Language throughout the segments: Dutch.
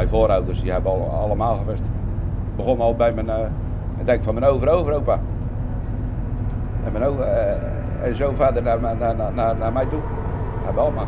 mijn voorouders die hebben al, allemaal gevest. Begon al bij mijn, uh, ik van mijn over-overopa. En, uh, en zo verder naar, naar, naar, naar, mij toe. Hebben allemaal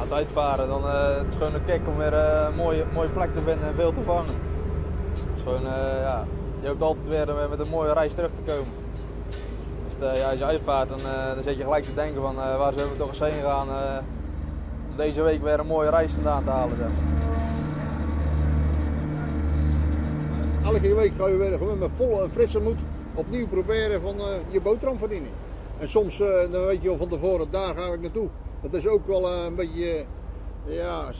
het uitvaren, dan uh, het is gewoon een kick om weer uh, een mooie, mooie plek te vinden en veel te vangen. Het is gewoon, uh, ja, je hoopt altijd weer met een mooie reis terug te komen. Dus ja, als je uitvaart, dan, dan zit je gelijk te denken van waar zullen we toch eens heen gaan om deze week weer een mooie reis vandaan te halen. Elke week ga je weer gewoon met volle en frisse moed opnieuw proberen van je boterham verdienen. En soms dan weet je al van tevoren, daar ga ik naartoe. Dat is ook wel een beetje, ja,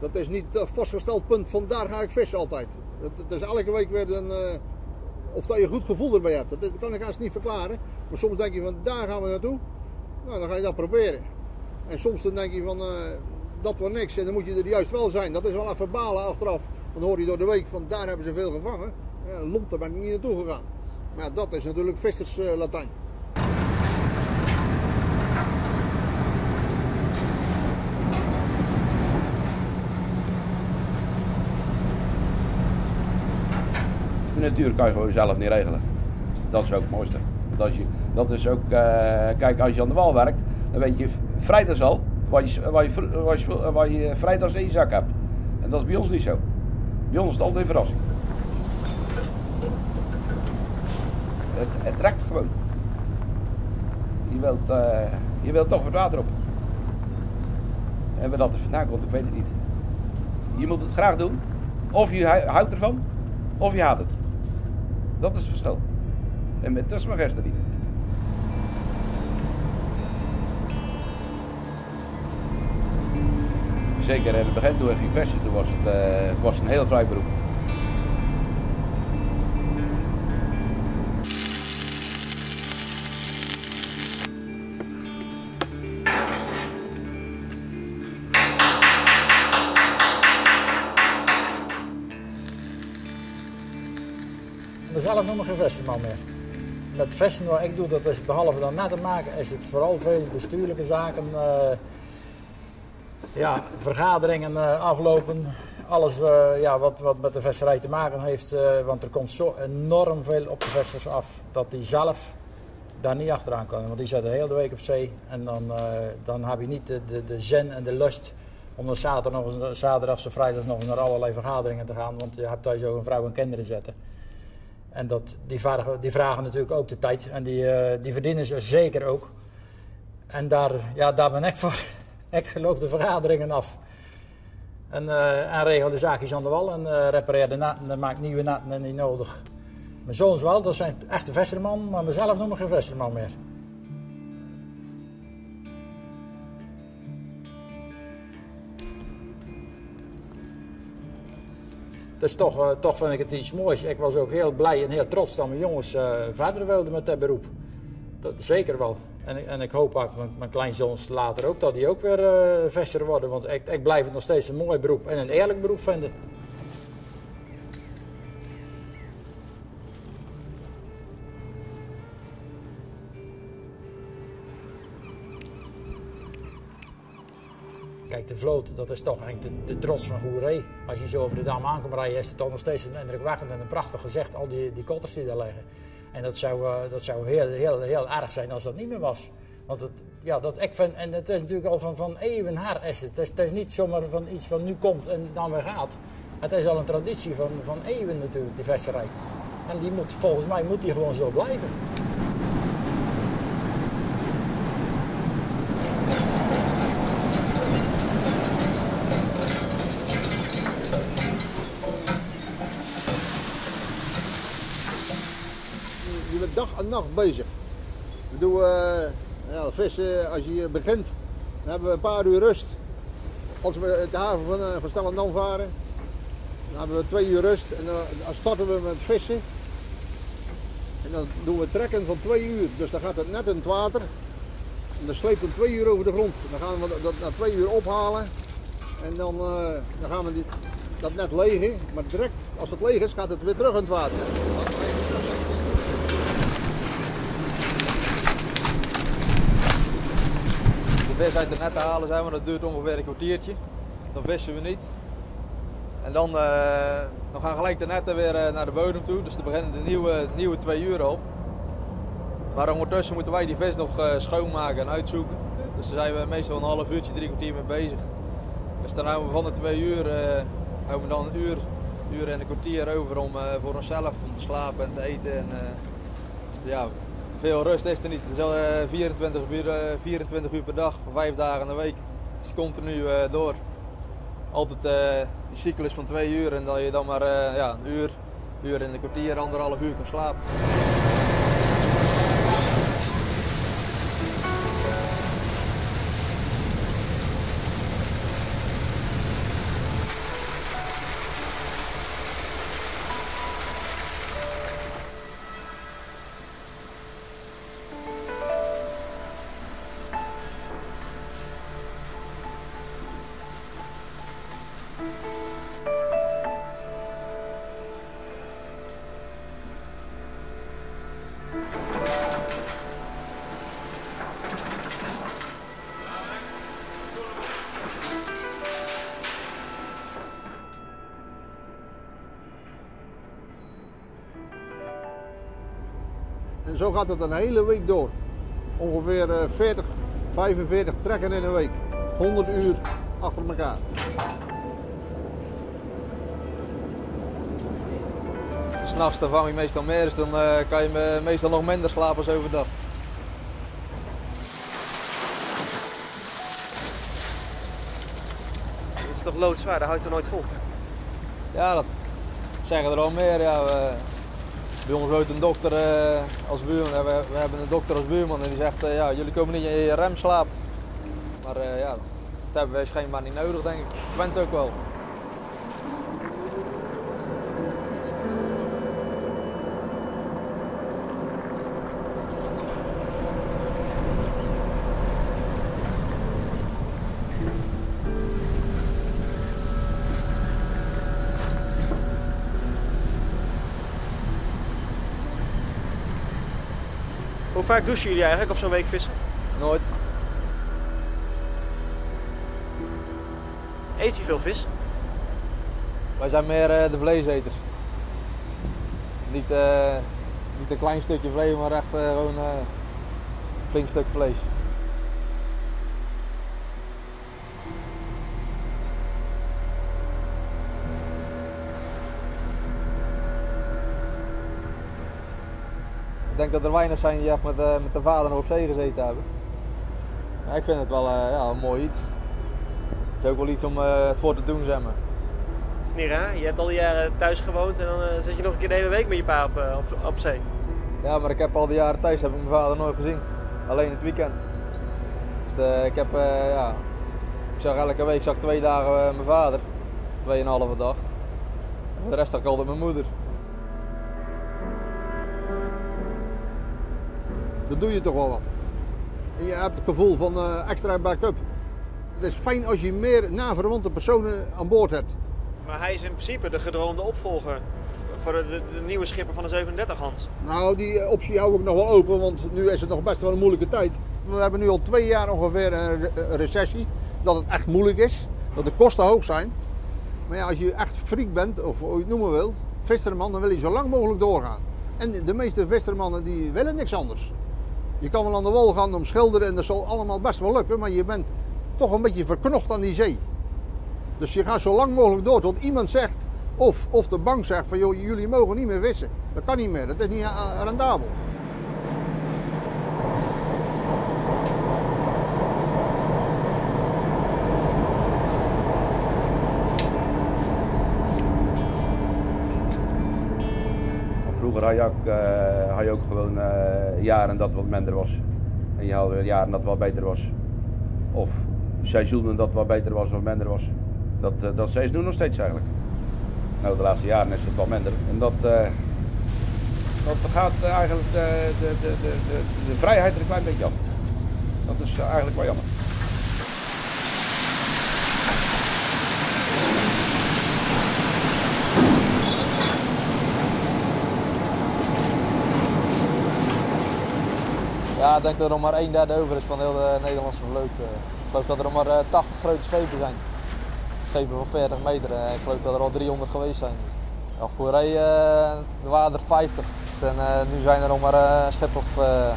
dat is niet een vastgesteld punt van daar ga ik vissen altijd. Het is elke week weer een, of dat je een goed gevoel erbij hebt. Dat, kan ik haast niet verklaren. Maar soms denk je van daar gaan we naartoe. Nou, dan ga je dat proberen. En soms dan denk je van dat wordt niks en dan moet je er juist wel zijn. Dat is wel even balen achteraf. Dan hoor je door de week van daar hebben ze veel gevangen. Ja, lomp, daar ben ik niet naartoe gegaan. Maar dat is natuurlijk vissers uh, natuur kan je gewoon zelf niet regelen. Dat is ook het mooiste. Je, dat is ook, uh, kijk, als je aan de wal werkt, dan weet je vrijdags al waar je, waar je, waar je, waar je vrijdags in je zak hebt. En dat is bij ons niet zo. Bij ons is het altijd verrassing. Het, het trekt gewoon. Je wilt, uh, je wilt toch wat water op. En waar dat er vandaan komt, ik weet het niet. Je moet het graag doen. Of je houdt ervan, of je haat het. Dat is het verschil. En met mijn gisteren niet. Zeker in het begin toen ik ging vesten, toen was het, uh, het was een heel vrij beroep. Zelf nog geen vestenman meer. Met vesten wat ik doe, dat is behalve dan net te maken, is het vooral veel bestuurlijke zaken. Uh, ja, vergaderingen uh, aflopen. Alles uh, ja, wat, wat met de vesterij te maken heeft. want er komt zo enorm veel op de vesters af dat die zelf daar niet achteraan komen. Want die zitten de hele week op zee. En dan, dan heb je niet de, de, de zen en de lust om dan zaterdag, zaterdags of vrijdags nog naar allerlei vergaderingen te gaan. Want je hebt thuis ook een vrouw en kinderen zitten. En dat, die, vragen, die vragen natuurlijk ook de tijd. En die, uh, die verdienen ze zeker ook. En daar, ja, daar ben ik voor. Ik loop de vergaderingen af. En, uh, regel de zaakjes aan de wal. En uh, repareer de natten en maak nieuwe natten en niet nodig. Mijn zoons wel, dat zijn echte vesterman. Maar mezelf noem ik geen vesterman meer. Dus toch, uh, toch vind ik het iets moois. Ik was ook heel blij en heel trots dat mijn jongens uh, verder wilden met dat beroep. Dat, zeker wel. En, en ik hoop ook mijn, mijn kleinzoons later ook dat die ook weer uh, worden. Want ik, ik blijf het nog steeds een mooi beroep en een eerlijk beroep vinden. De vloot, dat is toch eigenlijk de, trots van Goeree. Als je zo over de dam aankomt rijden, is het toch nog steeds een indrukwekkend en een prachtig gezicht. Al die, die kotters die daar liggen. En dat zou, uh, dat zou heel, heel, heel erg zijn als dat niet meer was. Want het, ja, dat ik vind, en het is natuurlijk al van, van eeuwen haar is het. Is, het is niet zomaar van iets van nu komt en dan weer gaat. Het is al een traditie van, van eeuwen natuurlijk, die vesterij. En die moet, volgens mij moet die gewoon zo blijven. Dag en nacht bezig. We doen uh, ja, vissen, als je begint, dan hebben we een paar uur rust. Als we de haven van, uh, van Stellendam varen, Dan hebben we twee uur rust en dan, starten we met vissen. En dan doen we trekken van twee uur. Dus dan gaat het net in het water. En dan sleept het twee uur over de grond. Dan gaan we dat na twee uur ophalen. En dan, eh, dan gaan we dat net legen. Maar direct als het leeg is, gaat het weer terug in het water. De vis uit de net te halen zijn, maar dat duurt ongeveer een kwartiertje. Dan vissen we niet. En dan, eh, dan gaan gelijk de netten weer eh, naar de bodem toe. Dus dan beginnen de nieuwe, nieuwe twee uur op. Maar ondertussen moeten wij die vis nog eh, schoonmaken en uitzoeken. Dus daar zijn we meestal een half uurtje, drie kwartier mee bezig. Dus dan houden we van de twee uur, houden we dan een uur, uur en een kwartier over om, voor onszelf om te slapen en te eten. En, ja, veel rust is er niet. Het is al, eh, 24, uur, eh, 24 uur per dag, vijf dagen in de week. Dus het continu eh, door. Altijd eh, die cyclus van twee uur en dat je dan maar eh, ja, een uur, uur en een kwartier, anderhalf uur kan slapen. En zo gaat het een hele week door. Ongeveer eh, 40, 45 trekken in een week. 100 uur achter elkaar. S'nachts dan vang je meestal meer, dus dan eh, kan je me- meestal nog minder slapen als overdag. Dat is toch loodzwaar, dat houdt er nooit vol. Ja, dat zeggen er al meer. Ja, we, bij ons woont een dokter eh, als buurman. We, we hebben een dokter als buurman en die zegt, eh, ja, jullie komen niet in je remslaap. Maar eh, ja, dat hebben wij schijnbaar niet nodig, denk ik. Twent ook wel. Vaak douchen jullie eigenlijk op zo'n week vissen? Nooit. Eet je veel vis? Wij zijn meer eh, de vleeseters. Niet, eh, niet een klein stukje vlees, maar echt eh, gewoon een flink stuk vlees. Ik denk dat er weinig zijn die echt met, eh, met de vader nog op zee gezeten hebben. Maar ik vind het wel eh, ja, een mooi iets. Het is ook wel iets om eh, het voor te doen, zeg maar. Dat is niet raar. Je hebt al die jaren thuis gewoond en dan zit je nog een keer de hele week met je pa op, op, op zee. Ja, maar ik heb al die jaren thuis heb ik mijn vader nooit gezien. Alleen het weekend. Dus de, ik heb, ja, ik zag elke week zag twee dagen mijn vader. Tweeënhalve dag. En de rest zag ik altijd mijn moeder. Dan doe je toch wel wat. En je hebt het gevoel van eh, extra backup. Het is fijn als je meer naverwante personen aan boord hebt. Maar hij is in principe de gedroomde opvolger voor de, de nieuwe schipper van de 37 Hans. Nou, die eh, optie hou ik nog wel open, want nu is het nog best wel een moeilijke tijd. We hebben nu al twee jaar ongeveer een re- een recessie. Dat het echt moeilijk is, dat de kosten hoog zijn. Maar ja, als je echt freak bent, of hoe je het noemen wil, visserman, dan wil je zo lang mogelijk doorgaan. En de- de meeste vissermannen die willen niks anders. Je kan wel aan de wal gaan om schilderen en dat zal allemaal best wel lukken, maar je bent toch een beetje verknocht aan die zee. Dus je gaat zo lang mogelijk door tot iemand zegt, of, of de bank zegt van joh, jullie mogen niet meer vissen. Dat kan niet meer, dat is niet rendabel. Ook, eh, had je ook gewoon eh, jaren dat wat minder was. En je had jaren dat wat beter was. Of seizoenen dat wat beter was of minder was. Dat, eh, dat nu nog steeds eigenlijk. Nou, de laatste jaren is het wat minder. En dat, dat gaat eigenlijk de, de, de, de, de, vrijheid er een klein beetje af. Dat is eigenlijk wel jammer. Ik denk dat er nog maar een derde over is van heel de Nederlandse vloot. eh. Ik geloof dat er nog maar eh, 80 grote schepen zijn. Schepen van 40 meter. ik geloof dat er al 300 geweest zijn. Dus, ja, voor eh, er waren er 50. En eh, nu zijn er nog maar eh, een schip of eh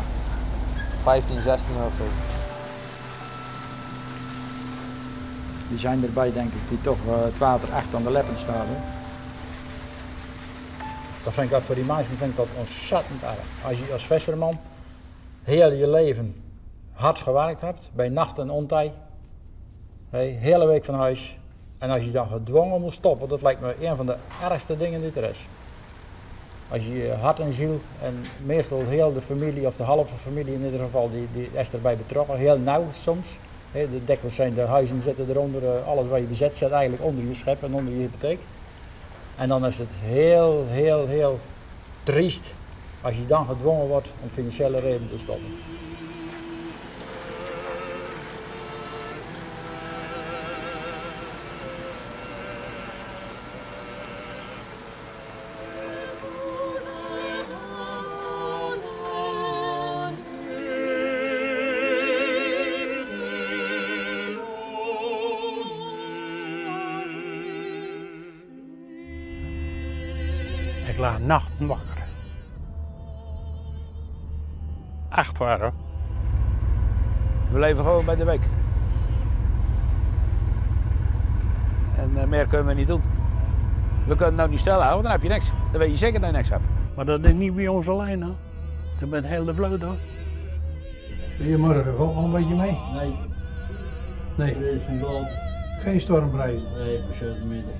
15, 16 of. Die zijn erbij, denk ik, die toch eh, het water echt aan de lippen staan. Dat vind ik dat voor die mensen ontzettend erg. Als je als visserman heel je leven hard gewerkt hebt, bij nacht en ontij, hele week van huis. En als je dan gedwongen moet stoppen, dat lijkt me een van de ergste dingen die er is. Als je hart en ziel, en meestal heel de familie, of de halve familie in ieder geval, die, die is erbij betrokken, heel nauw soms. De dikwijls zijn de huizen zitten eronder, eh, alles wat je bezet zit eigenlijk onder je schep en onder je hypotheek. En dan is het heel, heel, heel triest als je dan gedwongen wordt om financiële redenen te stoppen. Ik lag nachten wakker. Echt waar hoor. We leven gewoon bij de week. En eh, meer kunnen we niet doen. We kunnen nou niet stellen houden, dan heb je niks. Dan weet je zeker dat je niks hebt. Maar dat is niet bij ons alleen hoor. Dat bent heel de vloot hoor. Goedemorgen, valt nog een beetje mee? Nee, Nee, geen stormprijzen. Nee, per meter.